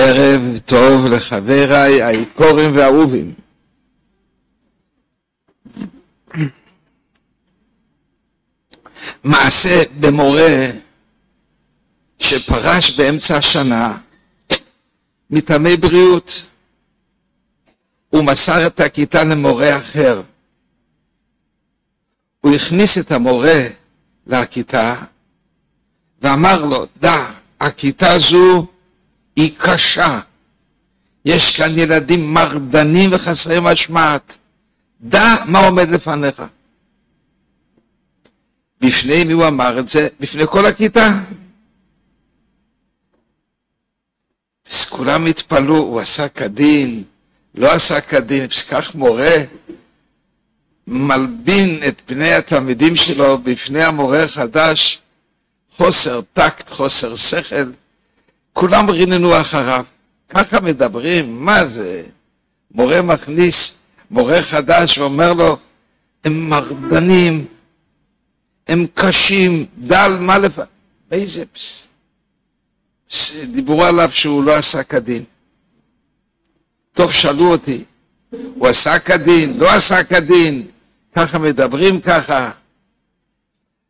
ערב טוב לחבריי היקורים והאהובים. מעשה במורה שפרש באמצע השנה מטעמי בריאות. הוא מסר את הכיתה למורה אחר. הוא הכניס את המורה לכיתה ואמר לו, דע, הכיתה זו היא קשה. יש כאן ילדים מרדנים וחסרי משמעת. דע מה עומד לפניך. בפני מי הוא אמר את זה? בפני כל הכיתה. אז כולם התפלאו, הוא עשה כדין, לא עשה כדין, כך מורה מלבין את פני התלמידים שלו בפני המורה החדש, חוסר טקט, חוסר שכל, כולם ריננו אחריו. ככה מדברים, מה זה? מורה מכניס מורה חדש ואומר לו, הם מרדנים, הם קשים, דל מה לפ... איזה פס... דיברו עליו שהוא לא עשה כדין. טוב, שאלו אותי, הוא עשה כדין, לא עשה כדין, ככה מדברים ככה.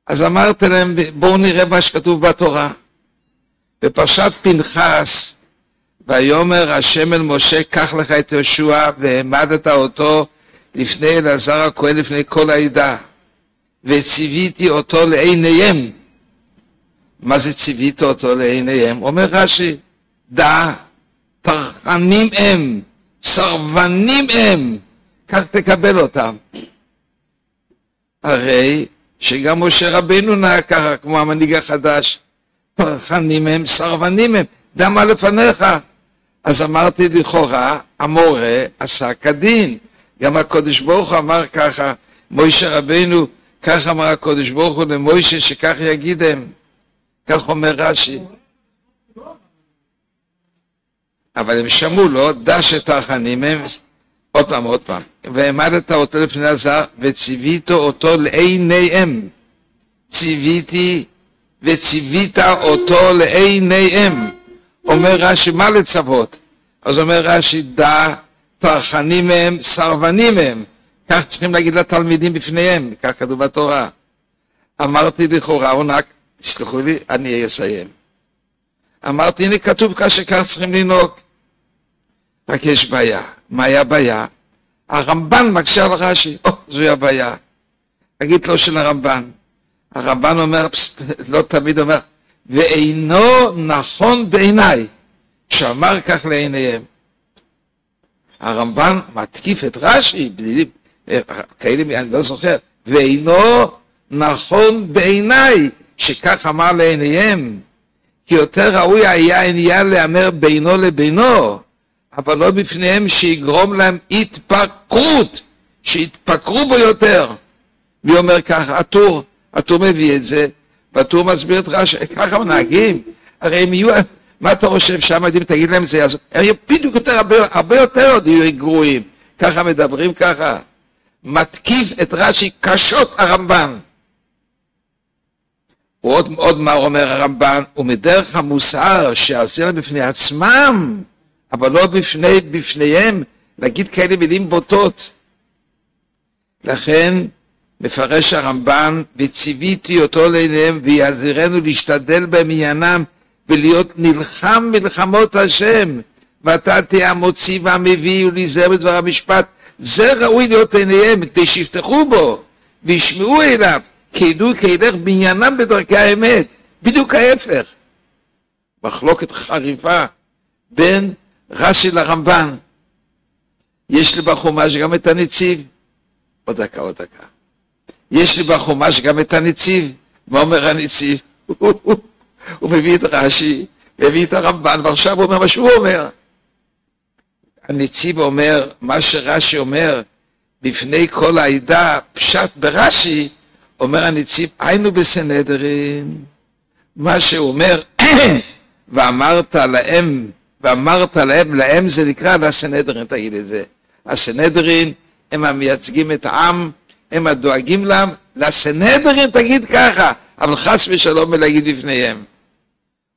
אז אמרתי להם, בואו נראה מה שכתוב בתורה. בפרשת פנחס, ויאמר השם אל משה, קח לך את יהושע, והעמדת אותו לפני אלעזר הכהן, לפני כל העדה, וציוויתי אותו לעיניהם. מה זה ציווית אותו לעיניהם? אומר רש"י, דע, טרחנים הם, סרבנים הם, כך תקבל אותם. הרי שגם משה רבינו נהג ככה, כמו המנהיג החדש, טרחנים הם, סרבנים הם, דע מה לפניך. אז אמרתי לכאורה, המורה עשה כדין. גם הקודש ברוך הוא אמר ככה, מוישה רבינו, כך אמר הקודש ברוך הוא למוישה שכך יגידם. כך אומר רש"י. אבל הם שמעו לו, דש את החנים הם, עוד פעם, עוד פעם, והעמדת אותו לפני הזר, וציווית אותו לעיניהם. ציוויתי וציווית אותו לעיניהם. אומר רש"י, מה לצוות? אז אומר רש"י, דע, טרחנים הם, סרבנים הם. כך צריכים להגיד לתלמידים בפניהם, כך כתוב בתורה. אמרתי לכאורה, נהג תסלחו לי, אני אסיים. אמרתי, הנה כתוב כאן שכך צריכים לנהוג. רק יש בעיה. מהי הבעיה? הרמב"ן מקשה על רש"י, או, זוהי הבעיה. תגיד לו של הרמב"ן. הרמב"ן אומר, לא תמיד אומר, ואינו נכון בעיניי, שאמר כך לעיניהם. הרמב"ן מתקיף את רש"י, כאלה, אני לא זוכר, ואינו נכון בעיניי, שכך אמר לעיניהם, כי יותר ראוי היה עניין להמר בינו לבינו, אבל לא בפניהם שיגרום להם התפקרות, שיתפקרו בו יותר. מי אומר ככה? הטור, הטור מביא את זה, והטור מסביר את רש"י, ככה מנהגים, הרי הם יהיו, מה אתה חושב אם תגיד להם זה, אז הם יהיו בדיוק יותר, הרבה, הרבה יותר עוד יהיו גרועים, ככה מדברים ככה. מתקיף את רש"י קשות הרמב"ן. עוד, עוד מה אומר הרמב"ן, ומדרך המוסר להם בפני עצמם, אבל לא בפני, בפניהם, להגיד כאלה מילים בוטות. לכן מפרש הרמב"ן, וציוויתי אותו לעיניהם ויעזרנו להשתדל במעיינם ולהיות נלחם מלחמות השם. ואתה תהיה המוציא והמביא ולהיזהר בדבר המשפט. זה ראוי להיות עיניהם, כדי שיפתחו בו וישמעו אליו. כי ידעו כי ילך בעניינם בדרכי האמת, בדיוק ההפך. מחלוקת חריפה בין רש"י לרמב"ן. יש לי בחומש גם את הנציב, עוד דקה, עוד דקה. יש לי בחומש גם את הנציב, מה אומר הנציב? הוא מביא את רש"י, מביא את הרמב"ן, ועכשיו הוא אומר מה שהוא אומר. הנציב אומר, מה שרש"י אומר, בפני כל העדה, פשט ברש"י, אומר הנציב, היינו בסנהדרין, מה שהוא אומר, ואמרת להם, ואמרת להם, להם זה נקרא לסנהדרין, תגיד את זה. הסנהדרין הם המייצגים את העם, הם הדואגים להם, לסנהדרין תגיד ככה, אבל חס ושלום מלהגיד בפניהם.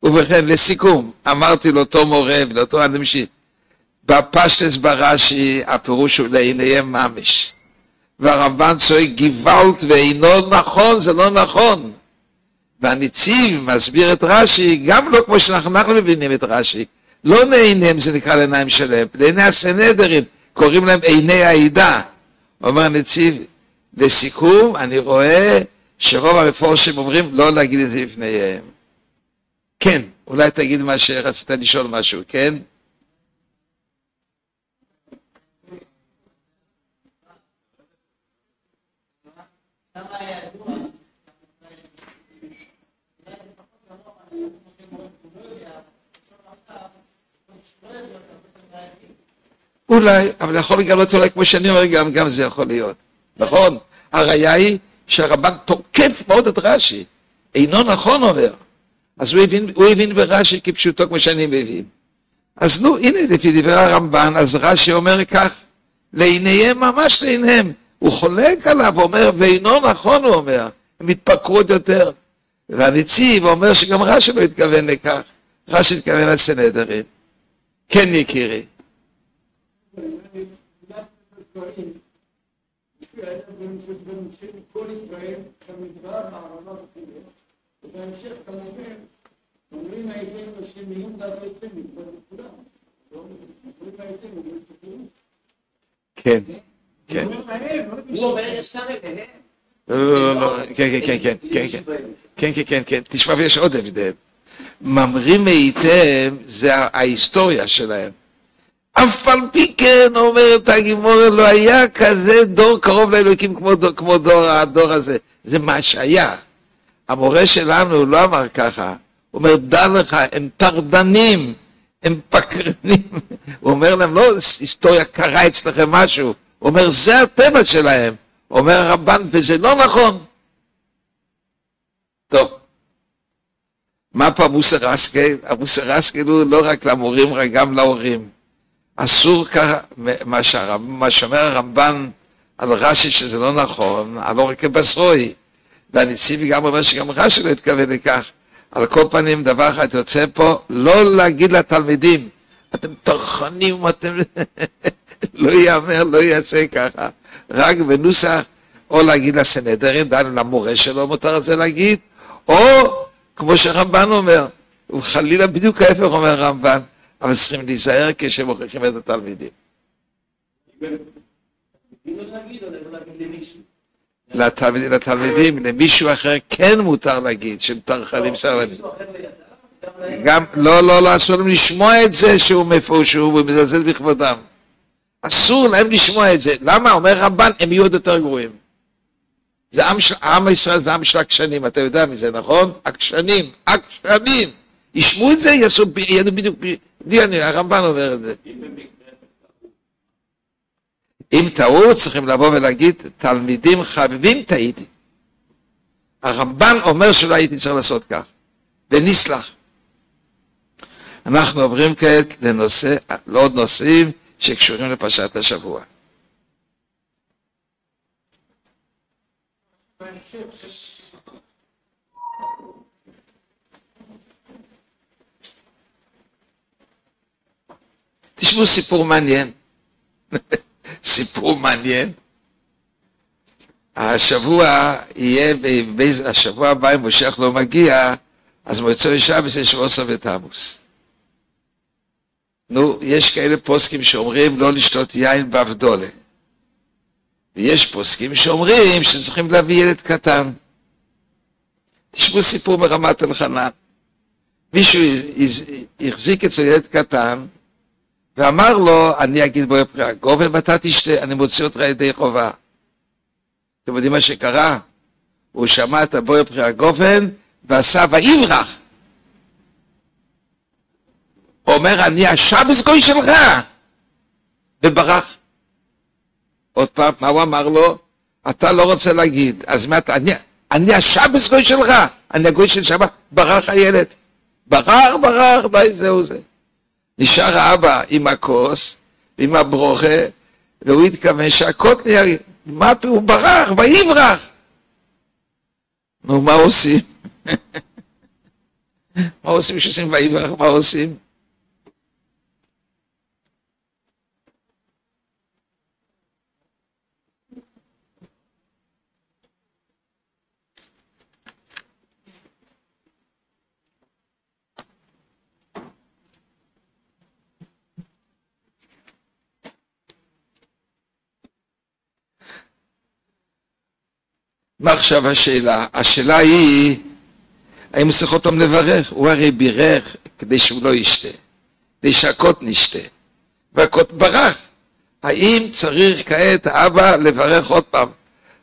ובכן, לסיכום, אמרתי לאותו מורה ולאותו אדם ש... בפשטס ברש"י הפירוש הוא לעיניהם ממש. והרמב"ן צועק גוואלד ואינו נכון, זה לא נכון. והנציב מסביר את רש"י, גם לא כמו שאנחנו מבינים את רש"י. לא לעיניהם זה נקרא לעיניים שלהם, לעיני הסנהדרין, קוראים להם עיני העדה. אומר הנציב, לסיכום, אני רואה שרוב המפורשים אומרים לא להגיד את זה לפניהם. כן, אולי תגיד מה שרצית לשאול משהו, כן? אולי, אבל יכול לגלות אולי כמו שאני אומר, גם, גם זה יכול להיות. נכון? הראיה היא שהרמב"ן תוקף מאוד את רש"י. אינו נכון אומר. אז הוא הבין, הוא הבין ברש"י כפשוטו כמו שאני מבין. אז נו, הנה, לפי דברי הרמב"ן, אז רש"י אומר כך, לעיניהם, ממש לעיניהם. הוא חולק עליו, אומר, ואינו נכון, הוא אומר, הם התפקרו עוד יותר. והנציב אומר שגם רש"י לא התכוון לכך, רש"י התכוון לסנהדרין. כן, יקירי. ובהמשך כמובן אומרים העדים שהם יהיו דרכי תמיד, לכולם. אומרים העדים, אומרים שכולם. כן, כן. הוא אומר ישר אליהם. לא, לא, לא, כן, כן, כן, כן, כן, כן, כן, כן, כן, תשמע, ויש עוד הבדל. ממרים היטב זה ההיסטוריה שלהם. אף על פי כן, אומרת הגימורה, לא היה כזה דור קרוב לאלוקים כמו דור הדור הזה. זה מה שהיה. המורה שלנו לא אמר ככה, הוא אומר, דע לך, הם טרדנים, הם פקרנים. הוא אומר להם, לא היסטוריה קרה אצלכם משהו, הוא אומר, זה הטבע שלהם. אומר הרמב"ן, וזה לא נכון. טוב, מה פה המוסר השכל? המוסר השכל הוא לא רק למורים, רק גם להורים. אסור ככה, מה שאומר הרמב"ן על רש"י שזה לא נכון, אורי כבשרוי. והנציב גם אומר שגם רש"י לא התכוון לכך. על כל פנים, דבר אחד יוצא פה, לא להגיד לתלמידים, אתם טרחנים, אתם... לא ייאמר, לא יעשה ככה. רק בנוסח, או להגיד לסנהדרין, דנו למורה שלו מותר את זה להגיד, או כמו שרמב"ן אומר, וחלילה בדיוק ההפך אומר רמב"ן, אבל צריכים להיזהר כשמוכיחים את התלמידים. לתלמידים, לתלמידים, למישהו אחר כן מותר להגיד שהם טרחנים סרבנים. גם, לא, לא, לא, אסור להם לשמוע את זה שהוא מפורש, שהוא מזלזל בכבודם. אסור להם לשמוע את זה. למה? אומר רמב"ן, הם יהיו עוד יותר גרועים. זה עם, עם ישראל זה עם של עקשנים, אתה יודע מזה, נכון? עקשנים, עקשנים. ישמעו את זה, יעשו, יענו בדיוק, בלי הרמב"ן אומר את זה. אם טעו, צריכים לבוא ולהגיד, תלמידים חביבים טעיתי. הרמב"ן אומר שלא הייתי צריך לעשות כך, ונסלח. אנחנו עוברים כעת לנושא, לעוד נושאים שקשורים לפרשת השבוע. תשמעו סיפור מעניין. סיפור מעניין. השבוע יהיה, השבוע הבא אם משיח לא מגיע, אז מועצו אישה זה שבעוסר ותמוס. נו, יש כאלה פוסקים שאומרים לא לשתות יין באבדולה. ויש פוסקים שאומרים שצריכים להביא ילד קטן. תשמעו סיפור מרמת אלחנן. מישהו החזיק אצלו ילד קטן, ואמר לו, אני אגיד בו פרי הגובן ואתה תשתה, אני מוציא אותך ידי חובה. אתם יודעים מה שקרה? הוא שמע את הבויר פרי הגובן ועשה ויברח. אומר, אני השבס גוי שלך, וברח. עוד פעם, מה הוא אמר לו? אתה לא רוצה להגיד, אז מה אתה, אני, אני השבס גוי שלך, אני הגוי של שבת, ברח הילד. ברח, ברח, די, זהו זה. נשאר האבא עם הכוס, עם הברוכה, והוא התכוון שהקוט נהיה, מה הוא ברח, ויברח. נו, מה עושים? מה עושים כשעושים ויברח? מה עושים? מה עכשיו השאלה? השאלה היא, האם הוא צריך אותם לברך? הוא הרי בירך כדי שהוא לא ישתה, כדי שהקוט נשתה, והקוט ברח. האם צריך כעת האבא לברך עוד פעם?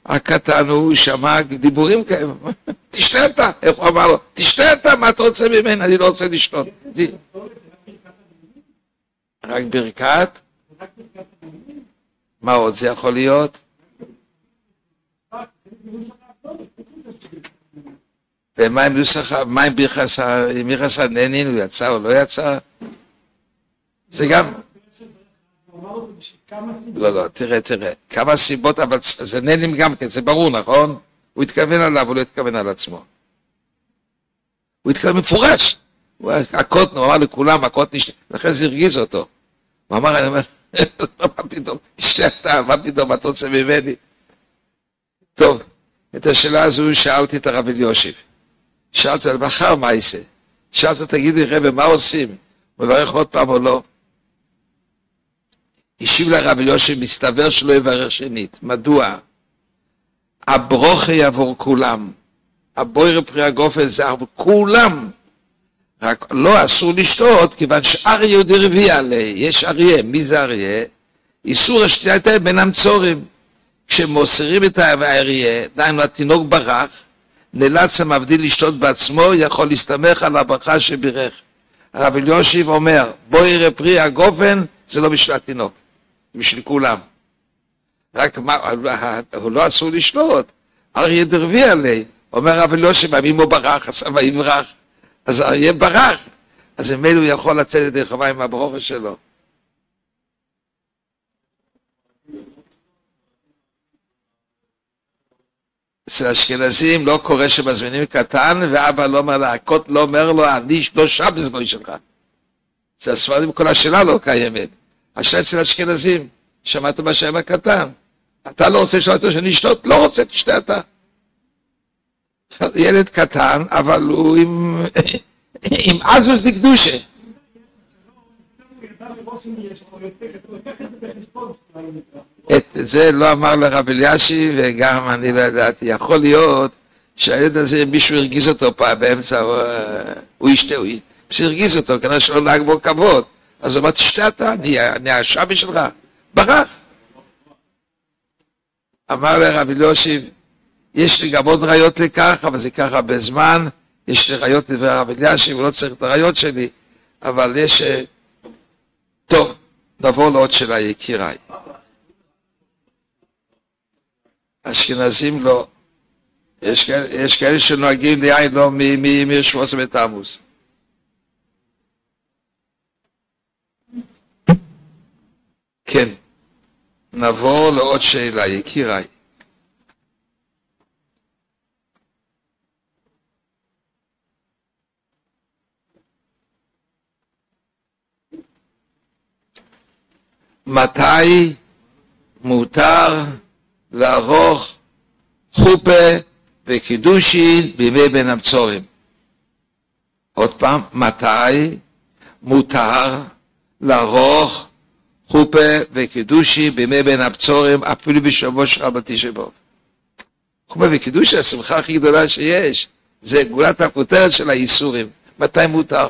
הקטן הוא שמע דיבורים כאלה, תשתה אתה, איך הוא אמר לו, תשתה אתה, מה אתה רוצה ממני? אני לא רוצה לשתות. רק ברכת? מה עוד זה יכול להיות? ומה עם מה עם מיכס הננין, הוא יצא או לא יצא? זה גם... לא, לא, תראה, תראה, כמה סיבות, אבל זה ננים גם כן, זה ברור, נכון? הוא התכוון עליו, הוא לא התכוון על עצמו. הוא התכוון מפורש. הקוטן, הוא אמר לכולם, הקוטן, לכן זה הרגיז אותו. הוא אמר, אני אומר, מה פתאום, מה פתאום, מה אתה רוצה ממני? טוב, את השאלה הזו שאלתי את הרב אליושיב. שאלתי על מחר מה יעשה. שאלתי, תגיד לי רבי, מה עושים? מברך עוד פעם או לא? השיב לרב אליושיב, מסתבר שלא יברך שנית. מדוע? הברוכה יעבור כולם. הבויר פרי הגופן זה עבור כולם. רק לא אסור לשתות, כיוון שאריה עוד הרביע עליה. יש אריה, מי זה אריה? איסור השתייה בין המצורים. כשמוסרים את האריה, דהיינו התינוק ברח, נאלץ המבדיל לשתות בעצמו, יכול להסתמך על הברכה שבירך. הרב אליושיב אומר, בוא יראה פרי הגופן, זה לא בשביל התינוק, זה בשביל כולם. רק מה, הוא לא אסור לשתות, אריה דרבי עלי, אומר הרב אליושיב, אם הוא ברח, עשה ויברח, אז אריה ברח, אז ממילא הוא יכול לצאת את רחבה עם הברוכה שלו. אצל אשכנזים לא קורה שמזמינים קטן ואבא לא אומר לה, הקוט לא אומר לו, אני לא שם בזמן שלך. אצל הספרדים כל השאלה לא קיימת. השאלה אצל אשכנזים, שמעת מה שם הקטן? אתה לא רוצה לשאול שאני אשתות? לא רוצה, תשתה אתה. ילד קטן, אבל הוא עם, עם אזוס לקדושה. את זה לא אמר לרב אלישי, וגם אני לא ידעתי. יכול להיות שהילד הזה, מישהו הרגיז אותו פעם באמצע, הוא ישתה, הוא הרגיז אותו, כנראה שלא נהג בו כבוד. אז הוא אמר, תשתה אתה, אני השבי שלך. ברח. אמר לרב אלישיב, יש לי גם עוד ראיות לכך, אבל זה ייקח הרבה זמן. יש לי ראיות לדבר הרב אלישיב, הוא לא צריך את הראיות שלי, אבל יש... טוב, נעבור לעוד שאלה, יקיריי. אשכנזים לא. יש כאלה, יש כאלה שנוהגים ליין לא משבועות בתמוז. כן, נעבור לעוד שאלה, יקיריי. מתי מותר לערוך חופה וקידושין בימי בין המצורים. עוד פעם, מתי מותר לערוך חופה וקידושין בימי בין המצורים אפילו בשבוע של רבתי שבו. חופה וקידושין, השמחה הכי גדולה שיש, זה גולת הכותרת של האיסורים. מתי מותר?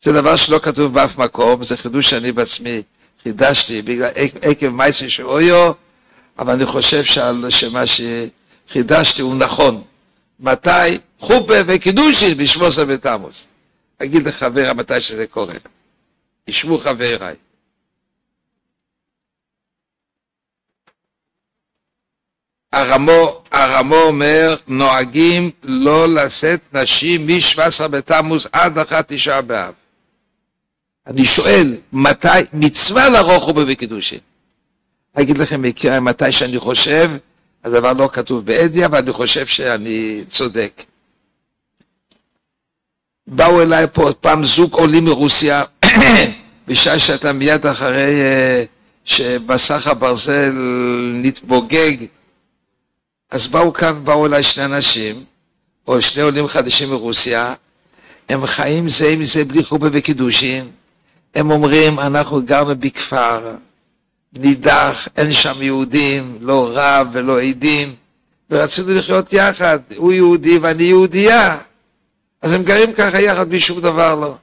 זה דבר שלא כתוב באף מקום, זה חידוש שאני בעצמי חידשתי בגלל עקב מייסי שאויו, אבל אני חושב שמה שחידשתי הוא נכון. מתי? חופה וקידושין בשבוסה ותמוס. אגיד לחברה מתי שזה קורה. ישבו חבריי. הרמו, הרמו אומר, נוהגים לא לשאת נשים מ-17 בתמוז עד אחת תשעה באב. אני שואל, מתי מצווה לערוך חופה וקידושין? אגיד לכם מתי שאני חושב, הדבר לא כתוב באדי, אבל אני חושב שאני צודק. באו אליי פה עוד פעם זוג עולים מרוסיה, בשעה שאתה מיד אחרי uh, שבסך הברזל נתבוגג, אז באו כאן, באו אליי שני אנשים, או שני עולים חדשים מרוסיה, הם חיים זה עם זה בלי חופה וקידושין, הם אומרים, אנחנו גרנו בכפר, נידח, אין שם יהודים, לא רב ולא עדים, ורצינו לחיות יחד, הוא יהודי ואני יהודייה. אז הם גרים ככה יחד בלי שום דבר לא.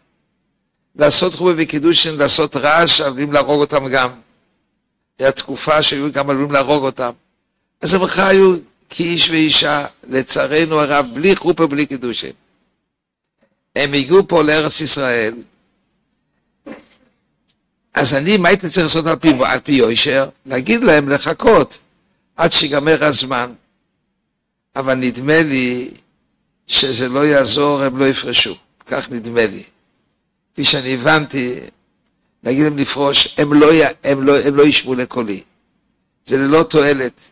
לעשות חובה וקידושין, לעשות רעש, עלולים להרוג אותם גם. הייתה תקופה שהיו גם עלולים להרוג אותם. אז הם חיו כאיש ואישה, לצערנו הרב, בלי חופה ובלי קידושין. הם הגיעו פה לארץ ישראל, אז אני, מה הייתי צריך לעשות על פי, על פי? להגיד להם לחכות עד שיגמר הזמן. אבל נדמה לי שזה לא יעזור, הם לא יפרשו. כך נדמה לי. כפי שאני הבנתי, להגיד להם לפרוש, הם לא, הם לא, הם לא ישמעו לקולי. זה ללא תועלת.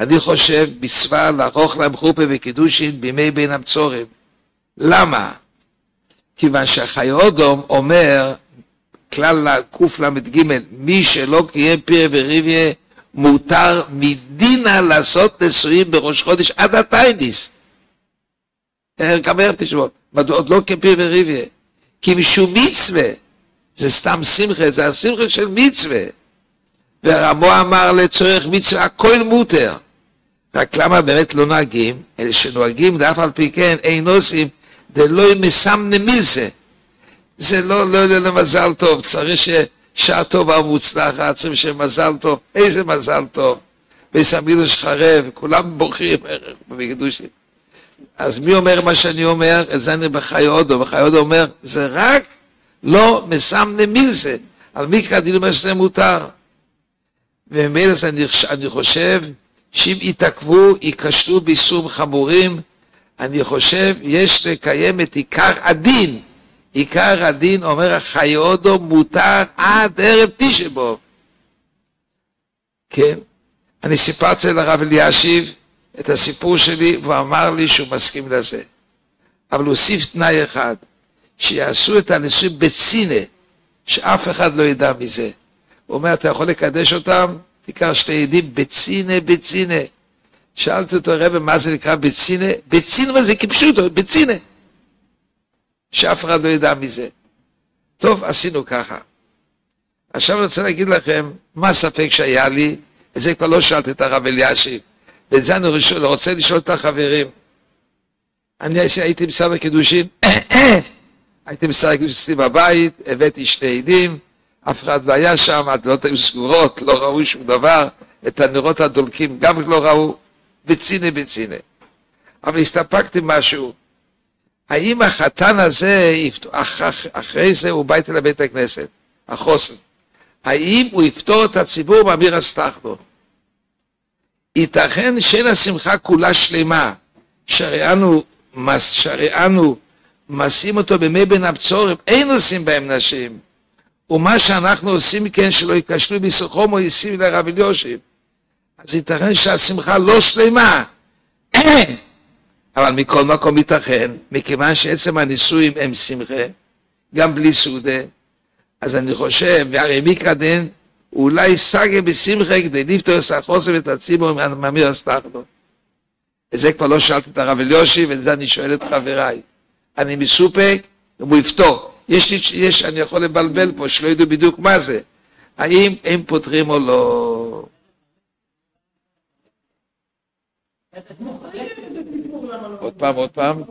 אני חושב מצווה לערוך להם חופה וקידושין בימי בין המצורים. למה? כיוון שהחיודום אומר, כלל קל"ג, מי שלא קיים פירי וריביה, מותר מדינה לעשות נישואים בראש חודש עד הטייניס. כמה ערב תשמעו, מדוע עוד לא כפיר וריביה? כי משום מצווה, זה סתם שמחה, זה השמחה של מצווה. ורמו אמר לצורך מצווה, הכל מותר. רק למה באמת לא נוהגים? אלה שנוהגים, ואף על פי כן, אין עושים, דלא מסמנה מזה. זה לא, לא, לא, לא מזל טוב, צריך ששעה טובה ומוצלחת, צריך שמזל טוב, איזה מזל טוב. וסמילוש חרב, כולם בוכים בקדושים. אז מי אומר מה שאני אומר? את זה אני בחי הודו, בחי הודו אומר, זה רק לא מסמנה מילזה, על מיקרא דילמה שזה מותר. וממילא אני, אני חושב שאם יתעכבו, ייכשלו באיסורים חמורים, אני חושב יש לקיים את עיקר הדין. עיקר הדין, אומר החיודו, מותר עד ערב תשבו. כן? אני סיפרתי לרב אלישיב את הסיפור שלי, והוא אמר לי שהוא מסכים לזה. אבל הוא הוסיף תנאי אחד, שיעשו את הניסוי בצינה, שאף אחד לא ידע מזה. הוא אומר, אתה יכול לקדש אותם? תיקח שתי עדים בצינה, בצינה. שאלתי אותו, רבי, מה זה נקרא בצינה? בצינה זה כפשוטו, בצינה. שאף אחד לא ידע מזה. טוב, עשינו ככה. עכשיו אני רוצה להגיד לכם מה הספק שהיה לי, את זה כבר לא שאלתי את הרב אלישיב, ואת זה אני רוצה לשאול את החברים. אני הייתי במשרד הקידושין, הייתי במשרד הקידושין אצלי בבית, הבאתי שני עדים, אף אחד לא היה שם, הדלות היו סגורות, לא ראו שום דבר, את הנרות הדולקים גם לא ראו, בציני בציני. אבל הסתפקתי משהו. האם החתן הזה, אחרי זה הוא בא איתי לבית הכנסת, החוסן, האם הוא יפתור את הציבור מאמיר הסתחנו? ייתכן שאין השמחה כולה שלמה, שהרי אנו משים אותו במי בין הבצורים, אין עושים בהם נשים. ומה שאנחנו עושים כן שלא ייכשלו ביסוכום או ישים לרב אליושיב. אז ייתכן שהשמחה לא שלמה. אבל מכל מקום ייתכן, מכיוון שעצם הנישואים הם שמחה, גם בלי סעודה, אז אני חושב, והרי מיקרא דין, אולי סגה בשמחה כדי לפתור ואת הציבור מהמיר הסתכנו. את זה כבר לא שאלתי את הרב אליושי, ואת זה אני שואל את חבריי. אני מסופק, הוא יפתור. יש לי, יש, אני יכול לבלבל פה, שלא ידעו בדיוק מה זה. האם הם פותרים או לא. עוד פעם, עוד פעם.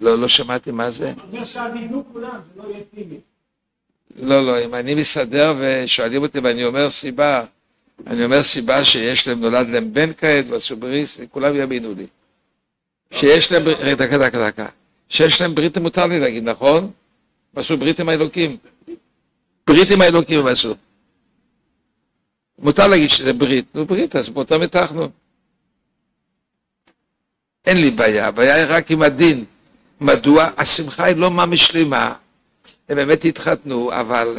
לא, לא שמעתי מה זה. לא, לא, אם אני מסדר ושואלים אותי ואני אומר סיבה, אני אומר סיבה שיש להם, נולד להם בן כעת ועשו בריס, כולם יאמינו לי. שיש להם, דקה, דקה, דקה. שיש להם ברית מותר לי להגיד, נכון? הם עשו ברית עם האלוקים. ברית עם האלוקים הם עשו. מותר להגיד שזה ברית. נו, ברית, אז באותה מתחנו. אין לי בעיה, הבעיה היא רק עם הדין. מדוע? השמחה היא לא ממש שלמה. הם באמת התחתנו, אבל...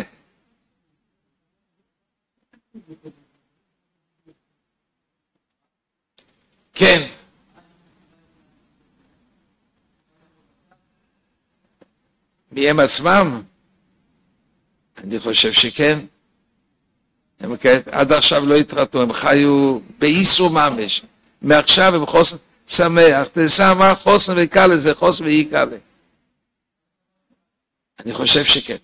כן. מי הם עצמם? אני חושב שכן. הם כן, עד עכשיו לא התרתו, הם חיו באיסור ממש. מעכשיו הם חוסן שמח, תשמח חוסן וקלה, זה חוסן ואי קלה. אני חושב שכן.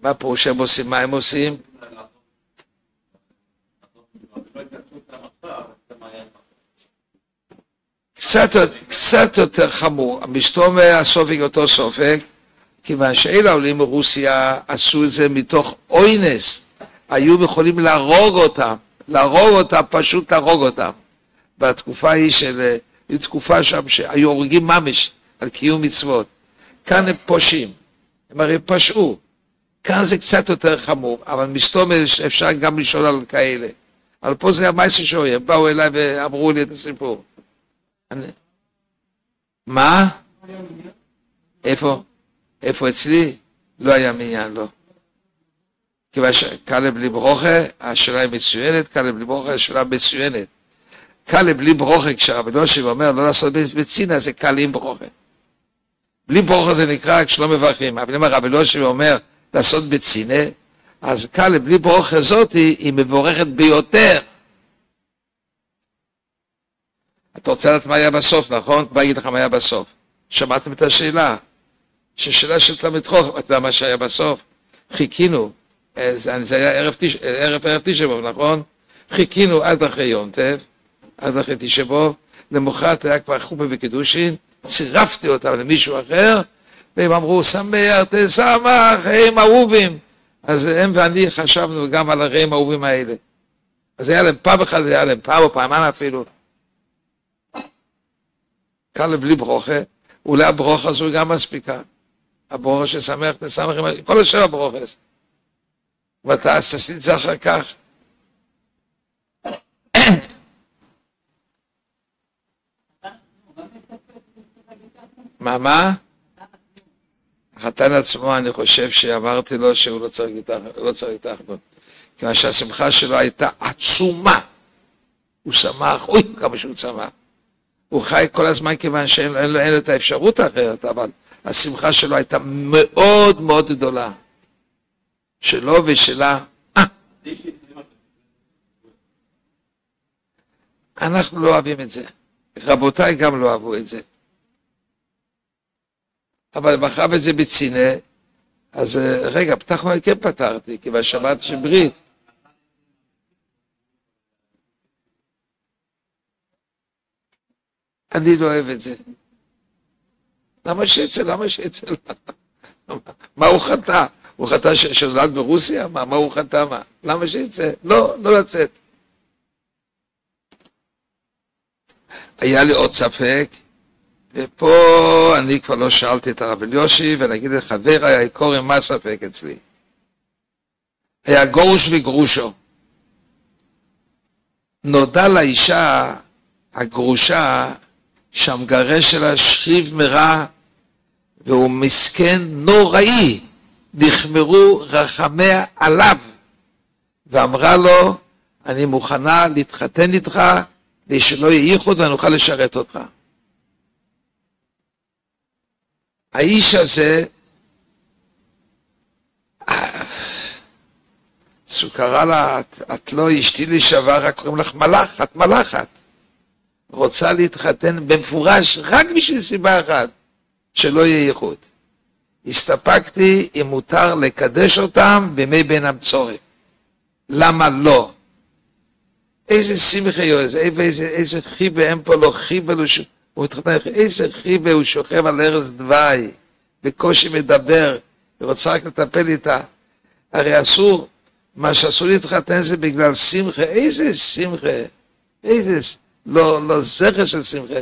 מה פירוש שהם עושים? מה הם עושים? קצת, קצת יותר חמור, המשתומר הסופג אותו סופג, כיוון שאלה העולים מרוסיה עשו את זה מתוך אוינס, היו יכולים להרוג אותם, להרוג אותם, פשוט להרוג אותם. בתקופה ההיא של, היא תקופה שם שהיו הורגים ממש על קיום מצוות. כאן הם פושעים, הם הרי פשעו. כאן זה קצת יותר חמור, אבל מסתומר אפשר גם לשאול על כאלה. אבל פה זה המייסר שויה, באו אליי ואמרו לי את הסיפור. אני... מה? איפה? איפה אצלי? לא היה מניין, לא. כיוון שקאלה בלי ברוכה, השאלה היא מצוינת, קאלה בלי ברוכה, השאלה מצוינת. קאלה בלי ברוכה, כשרבי יושב אומר לא לעשות בצינה, זה קאלה עם ברוכה. בלי ברוכה זה נקרא כשלא מברכים, אבל אם הרבי יושב אומר לעשות בצינה, אז קאלה בלי ברוכה זאת היא מבורכת ביותר. אתה רוצה לדעת מה היה בסוף, נכון? כבר אגיד לך מה היה בסוף. שמעתם את השאלה? ששאלה של תלמיד חוכם, אתה יודע מה שהיה בסוף? חיכינו, זה היה ערב, ערב, ערב נכון? חיכינו עד אחרי יום טף, עד אחרי תשבוב, למחרת היה כבר חופה וקידושין, צירפתי אותם למישהו אחר, והם אמרו, שמח, תשמח, הם אהובים. אז הם ואני חשבנו גם על הרעים האהובים האלה. אז היה להם פעם אחת, היה להם פעם או פעמיים אפילו. קל בלי ברוכה, אולי הברוכה הזו גם מספיקה. הברוכה ששמח, תשמח, כל השם הברוכס. ואתה את זה אחר כך. מה, מה? החתן עצמו, אני חושב שאמרתי לו שהוא לא צריך להתאחדות. לא כיוון שהשמחה שלו הייתה עצומה. הוא שמח, אוי, כמה שהוא שמח. הוא חי כל הזמן כיוון שאין לו את האפשרות האחרת, אבל השמחה שלו הייתה מאוד מאוד גדולה. שלו ושלה. אנחנו לא אוהבים את זה. רבותיי גם לא אהבו את זה. אבל מאחר וזה בצינה, אז אה, רגע, פתחנו, כן פתרתי, כי בשבת של ברית. אני לא אוהב את זה. למה שצל? למה שצל? מה הוא חטא? הוא חטא שנולד ברוסיה? מה, מה הוא חטא? מה? למה שיצא? לא, לא לצאת. היה לי עוד ספק, ופה אני כבר לא שאלתי את הרב אליושי, ואני אגיד לחבר היה קורא מה ספק אצלי. היה גרוש וגרושו. נודע לאישה הגרושה שהמגרש שלה שכיב מרע והוא מסכן נוראי, נחמרו רחמיה עליו ואמרה לו, אני מוכנה להתחתן איתך כדי שלא יהיה ואני אוכל לשרת אותך. האיש הזה, אז הוא קרא לה, את, את לא אשתי לשעבר, רק קוראים לך מלאך, את מלאכת. רוצה להתחתן במפורש רק בשביל סיבה אחת, שלא יהיה ייחוד. הסתפקתי אם מותר לקדש אותם בימי בין המצורת. למה לא? איזה שמחה יועז, איזה, איזה חיבה אין פה לא חיבה הוא מתחתן, איזה חיבה הוא שוכב על ארז דווי, בקושי מדבר, ורוצה רק לטפל איתה. הרי אסור, מה שאסור להתחתן זה בגלל שמחה, איזה שמחה, איזה, לא, לא זכר של שמחה,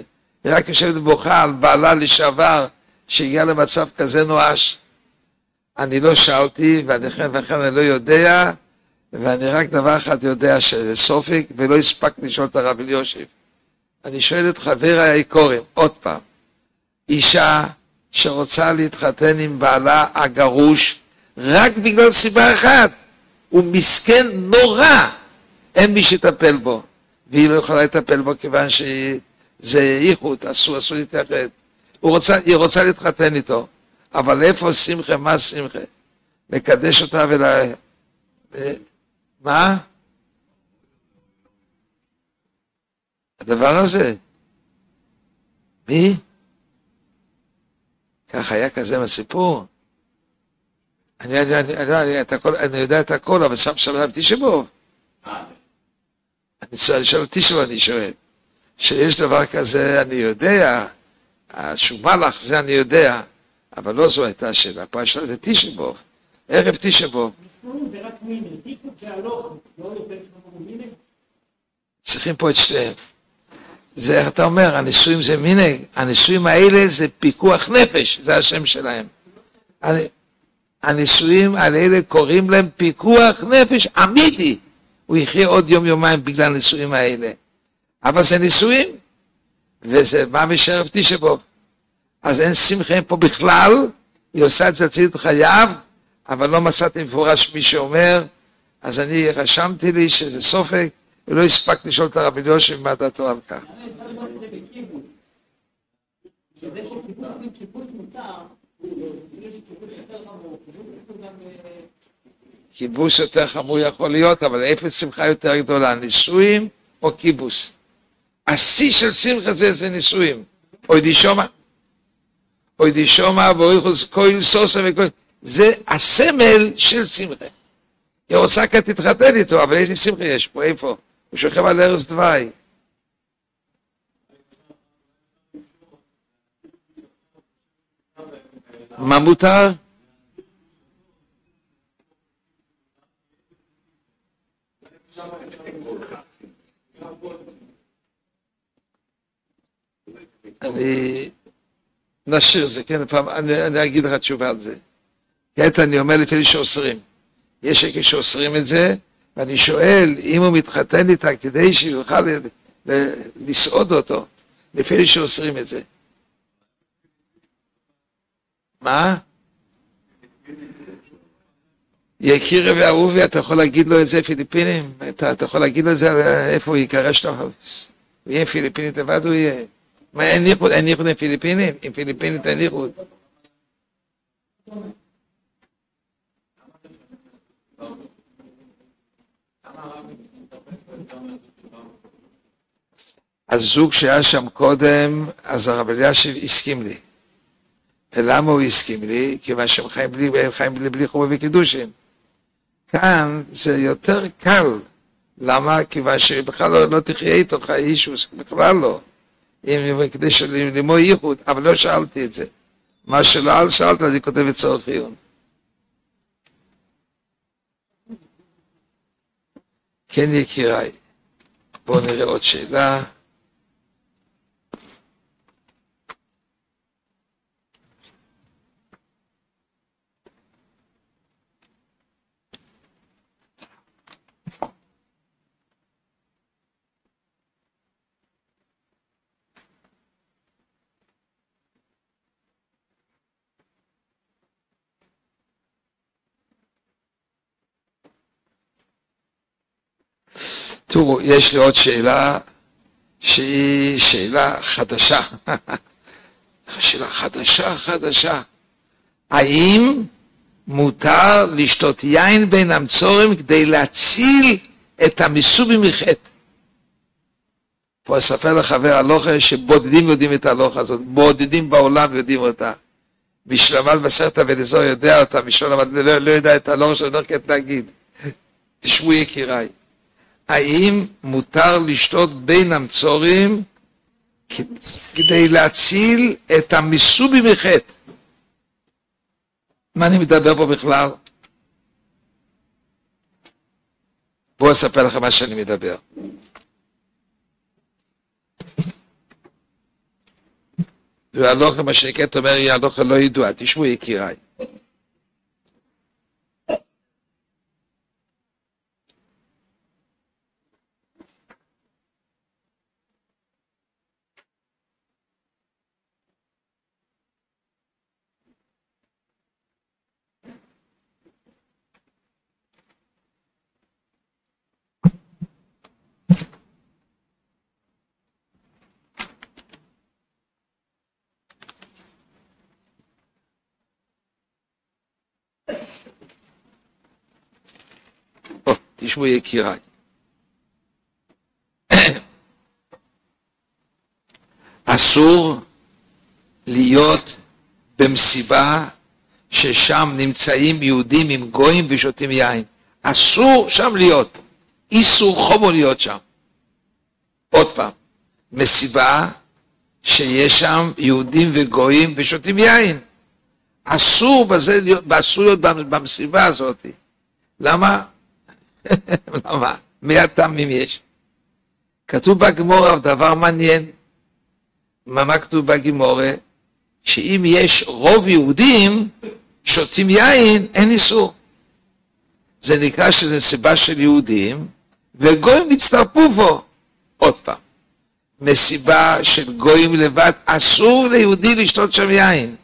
היא רק יושבת ובוכה על בעלה לשעבר, שהגיע למצב כזה נואש. אני לא שאלתי, ולכן ולכן אני לא יודע, ואני רק דבר אחד יודע שזה סופק, ולא הספקתי לשאול את הרב אליושיב. אני שואל את חבר היקורים, עוד פעם, אישה שרוצה להתחתן עם בעלה הגרוש רק בגלל סיבה אחת, הוא מסכן נורא, אין מי שיטפל בו, והיא לא יכולה לטפל בו כיוון שהיא זה ייחוד, אסור, אסור להתאחד. רוצה, היא רוצה להתחתן איתו, אבל איפה שמחה, מה שמחה? לקדש אותה ול... מה? הדבר הזה. מי? כך היה כזה מהסיפור. אני, אני, אני, אני, אני, הכל, אני יודע את הכל, אבל שם שם לב תשבוב. אני שואל תשבוב, אני שואל. שיש דבר כזה, אני יודע, השומה לך, זה אני יודע, אבל לא זו הייתה השאלה. פה השאלה זה תשבוב, ערב תשבוב. צריכים פה את שתיהם. זה איך אתה אומר, הנישואים זה מינג, הנישואים האלה זה פיקוח נפש, זה השם שלהם. הנישואים האלה קוראים להם פיקוח נפש אמיתי. הוא יחיה עוד יום יומיים בגלל הנישואים האלה. אבל זה נישואים, וזה בא משרף תשבוב. אז אין שמחה פה בכלל, היא עושה את זה אצלית חייו, אבל לא מצאתי מפורש מי שאומר, אז אני רשמתי לי שזה סופק, ולא הספקתי לשאול את הרב אליושי מה דעתו על כך. כיבוש יותר חמור יכול להיות, אבל איפה שמחה יותר גדולה, נישואים או כיבוש? השיא של שמחה זה, זה נישואים. אוי דישומה, אוי דישומה ואוי חוס כהל סוסה וכהל, זה הסמל של שמחה. היא רוצה כאן תתחתן איתו, אבל איזה שמחה יש פה, איפה? הוא שוכב על ארז דווי. מה מותר? אני נשאיר זה, כן, פעם, אני, אני אגיד לך תשובה על זה. כעת אני אומר לפי שאוסרים. יש כאלה שאוסרים את זה, ואני שואל אם הוא מתחתן איתה כדי שיוכל לסעוד אותו, לפי שאוסרים את זה. מה? יקיר ואהובי, אתה יכול להגיד לו את זה פיליפינים? אתה, אתה יכול להגיד לו את זה איפה הוא יקרא שאתה... הוא יהיה פיליפינית לבד הוא יהיה. מה, ייחוד, אין ייחוד עם פיליפינית ייחוד. הזוג שהיה שם קודם, אז הרב אלישיב הסכים לי. ולמה הוא הסכים לי? כיוון שהם חיים בלי, חיים בלי, בלי חובה וקידושים. כאן זה יותר קל. למה? כיוון שבכלל לא, לא תחיה איתו אישוס, בכלל לא. כדי ללמוד ייחוד, אבל לא שאלתי את זה. מה שלא אל שאלת, אני כותב את צורך עיון. כן יקיריי, בואו נראה עוד שאלה. תראו, יש לי עוד שאלה שהיא שאלה חדשה. שאלה חדשה, חדשה. האם מותר לשתות יין בין המצורים כדי להציל את המסובי מחטא? פה אספר לחבר הלוכה שבודדים יודעים את הלוכה הזאת, בודדים בעולם יודעים אותה. מי שלמד בסרט אבליזור יודע אותה, מי שלמד לא, לא יודע את הלוכה שלא הולכת להגיד. תשמעו יקיריי. האם מותר לשתות בין המצורים כדי להציל את המסובי מחטא? מה אני מדבר פה בכלל? בואו אספר לכם מה שאני מדבר. והלוכה, מה שנקראת אומר, הלוכה לא ידועה. תשמעו יקיריי. תשמעו יקיריי. אסור להיות במסיבה ששם נמצאים יהודים עם גויים ושותים יין. אסור שם להיות. איסור חומו להיות שם. עוד פעם, מסיבה שיש שם יהודים וגויים ושותים יין. אסור בזה להיות, אסור להיות במסיבה הזאת. למה? למה? מי הטעמים יש? כתוב בגמורה דבר מעניין. מה, מה כתוב בגמורה? שאם יש רוב יהודים שותים יין, אין איסור. זה נקרא שזה מסיבה של יהודים, וגויים הצטרפו בו. עוד פעם, מסיבה של גויים לבד, אסור ליהודי לשתות שם יין.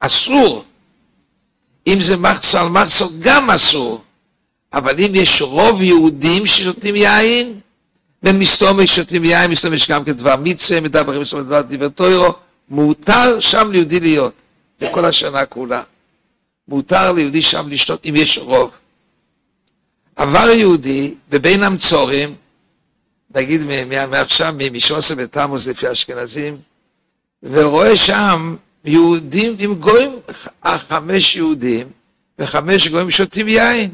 אסור. אם זה מחסור על מחסור, גם אסור. אבל אם יש רוב יהודים ששותים יין, ומסתומק שותים יין, מסתומק גם כדבר מצווה, מדברים מסתומק דבר דבר טוירו, מותר שם ליהודי להיות, בכל השנה כולה. מותר ליהודי שם לשתות אם יש רוב. עבר יהודי בבין המצורים, נגיד מעכשיו, משעושה בתמוז לפי האשכנזים, ורואה שם יהודים עם גויים, חמש יהודים וחמש גויים שותים יין.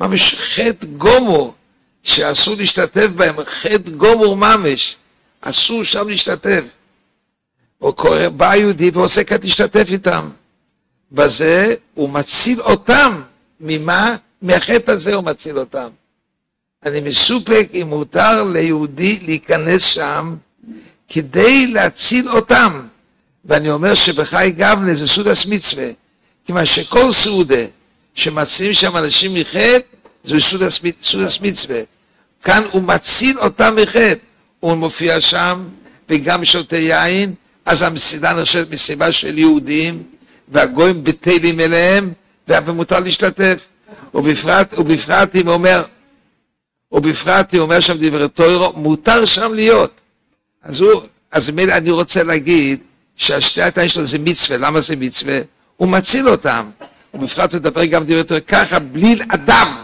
ממש חטא גומור, שאסור להשתתף בהם, חטא גומור ממש, אסור שם להשתתף. או קורא, בא יהודי ועושה כת להשתתף איתם. בזה הוא מציל אותם. ממה? מהחטא הזה הוא מציל אותם. אני מסופק אם מותר ליהודי להיכנס שם כדי להציל אותם. ואני אומר שבחי גבנה זה סודס מצווה, כיוון שכל סעודה שמצילים שם אנשים מחטא, זה סודס מצווה. כאן הוא מציל אותם מחטא. הוא מופיע שם, וגם שותה יין, אז המסידה נחשבת מסיבה של יהודים, והגויים בטלים אליהם, ומותר להשתתף. ובפרט, ובפרט אם אומר, ובפרט אם אומר שם דברי טוירו, מותר שם להיות. אז הוא, אז אני רוצה להגיד שהשתי התנאים שלו זה מצווה, למה זה מצווה? הוא מציל אותם. ובפרט מדבר גם דברי טוירו, ככה בלי אדם,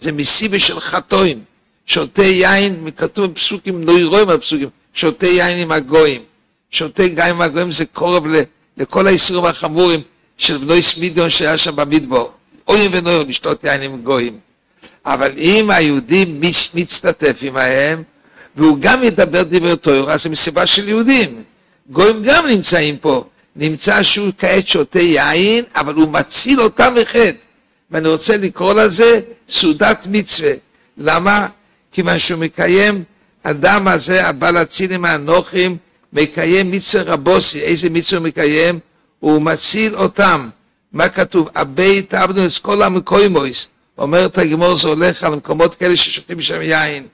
זה מסיבה של חטואים. שותה יין, כתוב בפסוקים, לא ירואים על פסוקים, שותה יין עם הגויים. שותה יין עם הגויים זה קורב לכל האיסורים החמורים של בנוי סמידיון שהיה שם במדבור. אויים ונויר לשתות יין עם גויים. אבל אם היהודי מצטטף עמהם, והוא גם ידבר דברי תויר, אז זה מסיבה של יהודים. גויים גם נמצאים פה. נמצא שהוא כעת שותה יין, אבל הוא מציל אותם מחטא. ואני רוצה לקרוא לזה סעודת מצווה. למה? כיוון שהוא מקיים, אדם הזה, הבא להציל עם האנוכים, מקיים מצווה רבוסי. איזה מצווה הוא מקיים? הוא מציל אותם. מה כתוב? הבית עבדו את כל המקוימויס. אומרת הגמור זה הולך על מקומות כאלה ששותים שם יין.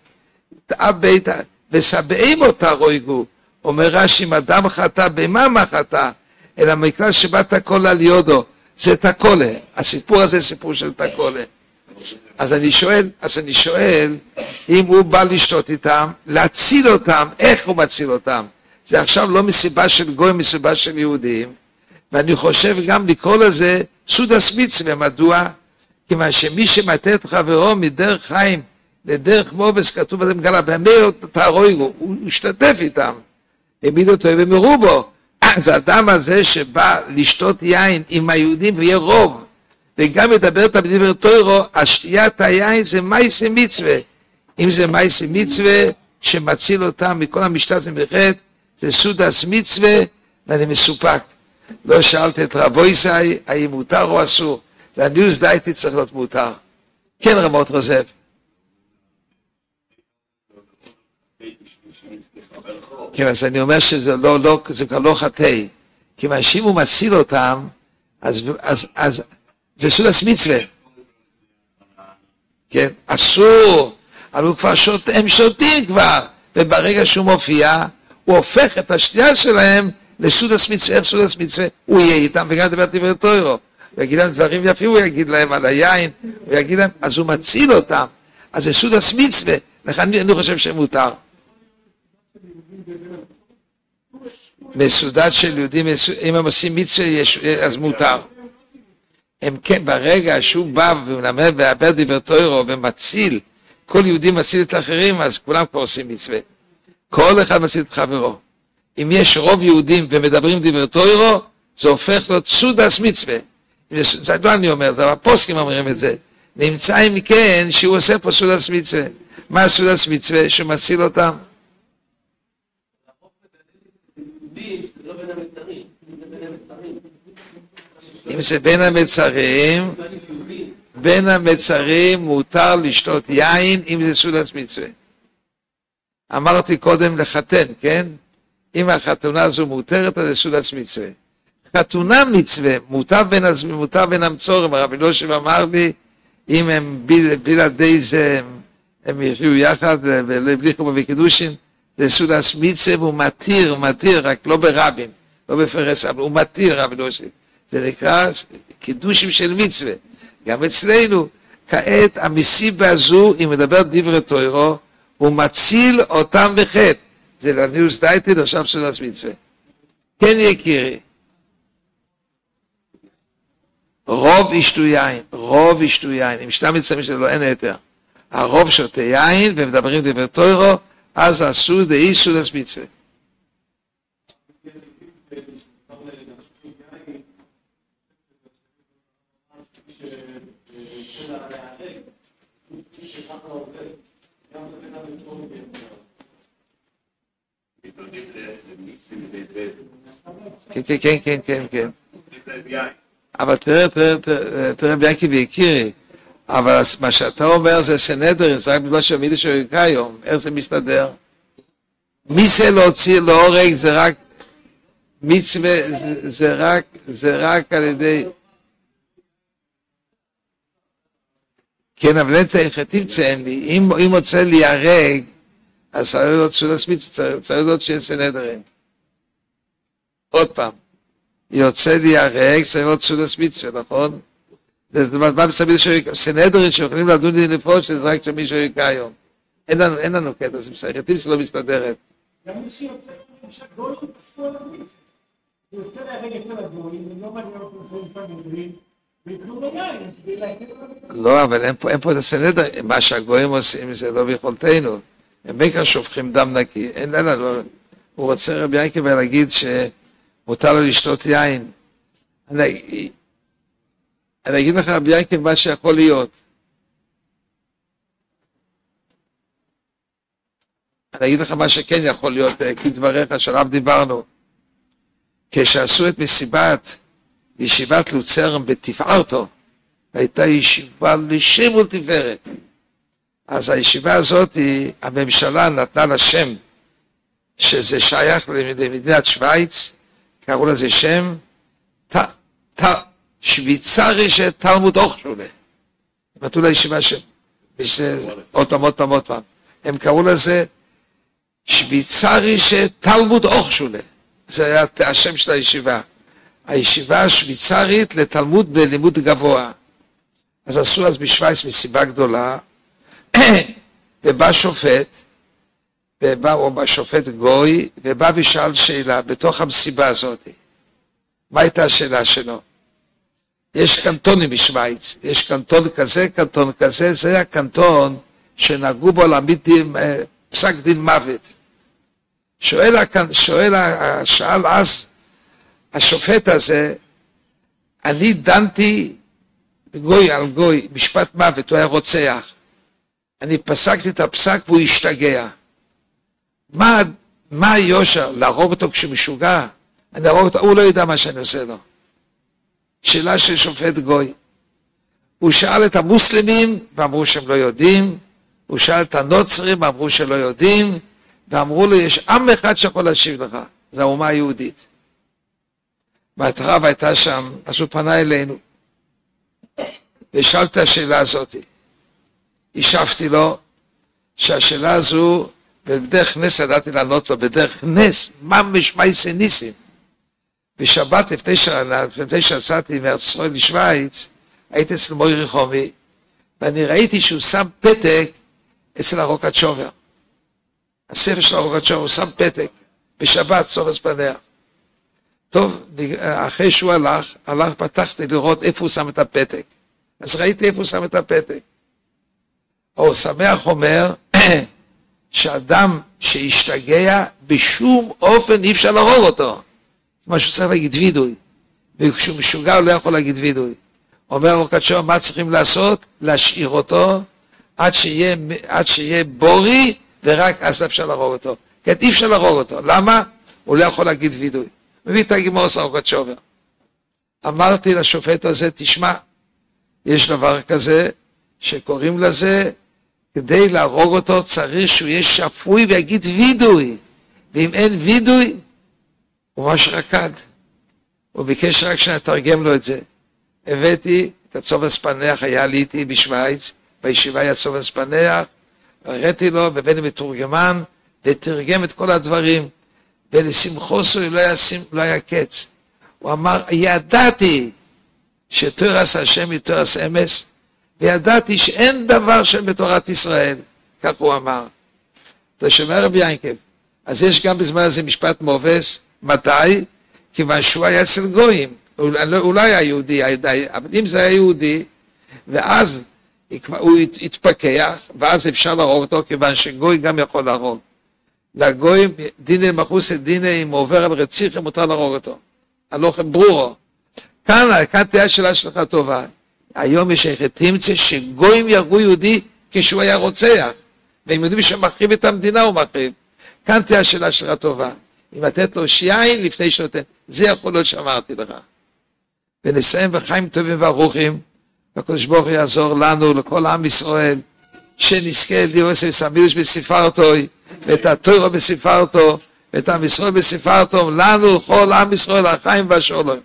הבית, וסבעים אותה רויגו. אומר רש"י, אם אדם חטא, במה מה חטא? אלא מקרא שבאת כל על יודו. זה תקולה. הסיפור הזה סיפור של תקולה. אז אני שואל, אז אני שואל, אם הוא בא לשתות איתם, להציל אותם, איך הוא מציל אותם? זה עכשיו לא מסיבה של גוי, מסיבה של יהודים, ואני חושב גם לקרוא לזה סודס מצווה, מדוע? כיוון שמי שמטה את חברו מדרך חיים לדרך מובס, כתוב עליהם גלה, במי תהרויגו, הוא השתתף איתם, העמיד אותו ומרו בו. אז האדם הזה שבא לשתות יין עם היהודים ויהיה רוב, וגם מדבר את בדבר טוירו, השתיית היין זה מייסי מצווה. אם זה מייסי מצווה שמציל אותם מכל המשתת ומחטא, זה סודס מצווה, ואני מסופק. לא שאלתי את רבו ישי, האם מותר או אסור. והניוז דייטי צריך להיות מותר. כן, רמות רזב. כן, אז אני אומר שזה לא, לא, זה כבר לא חטא. כיוון שאם הוא מציל אותם, אז, אז, אז זה סודס מצווה. כן, אסור, אבל הוא כבר שוט, הם שותים כבר, וברגע שהוא מופיע, הוא הופך את השתייה שלהם לסודס מצווה, איך סודס מצווה? הוא יהיה איתם וגם ידבר דברי טוירו. הוא יגיד להם דברים יפים, הוא יגיד להם על היין, הוא יגיד להם, אז הוא מציל אותם. אז זה סודס מצווה, לכן אני חושב שמותר. מסודת של יהודים, אם הם עושים מצווה, אז מותר. הם כן, ברגע שהוא בא ומלמד ומדבר דברי תוירו ומציל, כל יהודי מציל את האחרים, אז כולם כבר עושים מצווה. כל אחד מציל את חברו. אם יש רוב יהודים ומדברים דברי תוירו, זה הופך להיות סודס מצווה. זה לא אני אומר, זה הפוסקים אומרים את זה. נמצא אם כן שהוא עושה פה סודס מצווה. מה סודס מצווה? שהוא מציל אותם. אם זה בין המצרים, בין המצרים מותר לשתות יין אם זה סודס מצווה. אמרתי קודם לחתן, כן? אם החתונה הזו מותרת, אז זה סודס מצווה. חתונה מצווה, מותר בין, מותר בין המצורים, הרב אלושיב אמר לי, אם הם בלעדי זה, הם, יחיו יחד ובלי חובה וקידושין, זה סודס מצווה והוא מתיר, מתיר, רק לא ברבים, לא בפרס, אבל הוא מתיר, הרב אלושיב. זה נקרא קידושים של מצווה. גם אצלנו, כעת המסיבה הזו, אם מדבר דברי תוירו, הוא מציל אותם בחטא. זה לניוס דייטד, עכשיו סודס מצווה. כן יקירי. רוב ישתו יין, רוב ישתו יין, אם שתם מצווים שלו אין היתר. הרוב שותה יין ומדברים דברי תוירו, אז עשו דאי סודס מצווה. כן, כן, כן, כן, כן, כן. אבל תראה, תראה, תראה, תראה ביאקי ויקירי, אבל מה שאתה אומר זה סנדר, זה רק בגלל שהמידע של היום, איך זה מסתדר? מי זה להוציא להורג זה רק מצווה, זה רק, זה רק על ידי... כן, אבל אין תאיכתים ציין לי, אם רוצה להיהרג, אז צריך להיות סולס מצווה, צריך להיות שיהיה סנדרים. עוד פעם, יוצא להיהרג, צריך להיות סולס מצווה, נכון? זה מה מסביב סנדרים שיכולים לדון לי לפרוש, זה רק שמישהו יקרא היום. אין לנו, אין לנו קטע, זה מסייכתים שלא מסתדרת. שהם לא, אבל אין פה, אין פה את הסנדר, מה שהגויים עושים זה לא ביכולתנו. הם בעיקר שופכים דם נקי. אין, אין, לא, הוא רוצה רבי ינקבל להגיד שמותר לו לשתות יין. אני, אגיד לך רבי ינקבל מה שיכול להיות. אני אגיד לך מה שכן יכול להיות, כדבריך שעליו דיברנו. כשעשו את מסיבת ישיבת לוצרם בתפארתו, הייתה ישיבה לשם ולתפארת. אז הישיבה הזאת, הממשלה נתנה לה שם, שזה שייך למדינת שווייץ, קראו לזה שם שוויצרי של תלמוד אוכשולה. נתנו לישיבה שם, עוד פעם, עוד פעם, עוד פעם. הם קראו לזה שוויצרי של תלמוד אוכשולה. זה היה השם של הישיבה. הישיבה השוויצרית לתלמוד בלימוד גבוה. אז עשו אז בשוויץ מסיבה גדולה, ובא שופט, ובא, או בא שופט גוי, ובא ושאל שאלה בתוך המסיבה הזאת. מה הייתה השאלה שלו? יש קנטונים בשוויץ, יש קנטון כזה, קנטון כזה, זה הקנטון שנהגו בו להעמיד אה, פסק דין מוות. שואל, שואל, שאל אז השופט הזה, אני דנתי גוי על גוי, משפט מוות, הוא היה רוצח. אני פסקתי את הפסק והוא השתגע. מה, מה היושר? להרוג אותו כשהוא משוגע? אני ארוג אותו, הוא לא יודע מה שאני עושה לו. שאלה של שופט גוי. הוא שאל את המוסלמים ואמרו שהם לא יודעים, הוא שאל את הנוצרים ואמרו שלא יודעים, ואמרו לו יש עם אחד שיכול להשיב לך, זה האומה היהודית. בהתחלה והייתה שם, אז הוא פנה אלינו ושאל את השאלה הזאת. השבתי לו שהשאלה הזו, בדרך נס ידעתי לענות לו, בדרך נס, ממש מעשי ניסים. בשבת לפני שיצאתי מארץ ישראל לשוויץ, הייתי אצל מורי וחמי, ואני ראיתי שהוא שם פתק אצל הרוגצ'ובר. הספר של הרוגצ'ובר, הוא שם פתק בשבת, סורס פניה. טוב, אחרי שהוא הלך, הלך, פתחתי לראות איפה הוא שם את הפתק. אז ראיתי איפה הוא שם את הפתק. או שמח אומר שאדם שהשתגע, בשום אופן אי אפשר להרוג אותו. כמו שהוא צריך להגיד וידוי. וכשהוא משוגע הוא לא יכול להגיד וידוי. אומר רוקצ'ו, מה צריכים לעשות? להשאיר אותו עד שיהיה, עד שיהיה בורי, ורק אז אפשר להרוג אותו. כן, אי אפשר להרוג אותו. למה? הוא לא יכול להגיד וידוי. מביא את הגימור סרוקצ'ובר. אמרתי לשופט הזה, תשמע, יש דבר כזה שקוראים לזה, כדי להרוג אותו צריך שהוא יהיה שפוי ויגיד וידוי. ואם אין וידוי, הוא ממש רקד. הוא ביקש רק שנתרגם לו את זה. הבאתי את הצובס פנח, היה לי איתי בשוויץ, בישיבה היה צובס פנח, הראיתי לו, והבאתי מתורגמן, ותרגם את כל הדברים, ולשמחוסו לא היה, לא היה קץ. הוא אמר, ידעתי שתורס השם היא תורס אמס, וידעתי שאין דבר שם בתורת ישראל, כך הוא אמר. אתה שומע רבי ינקב? אז יש גם בזמן הזה משפט מובס, מתי? כיוון שהוא היה אצל גויים, הוא לא היה יהודי, אבל אם זה היה יהודי, ואז הוא התפכח, ואז אפשר להרוג אותו, כיוון שגוי גם יכול להרוג. לגויים, דיני מחוסי דיני, אם הוא עובר על רציחה, מותר להרוג אותו. הלוכם ברורו. כאן, כאן תהיה השאלה שלך טובה. היום יש תמצא שגויים יהרגו יהודי כשהוא היה רוצח. והם יודעים שמחריב את המדינה הוא מחריב. כאן תהיה השאלה שלך טובה. אם לתת לו שיין לפני שנותן. זה יכול להיות שאמרתי לך. ונסיים בחיים טובים וארוכים. והקדוש ברוך הוא יעזור לנו, לכל עם ישראל, שנזכה לראות סמידוש בספרתוי, ואת התוירו בספרתו, ואת עם ישראל בספרתו, לנו, כל עם ישראל, החיים והשולם.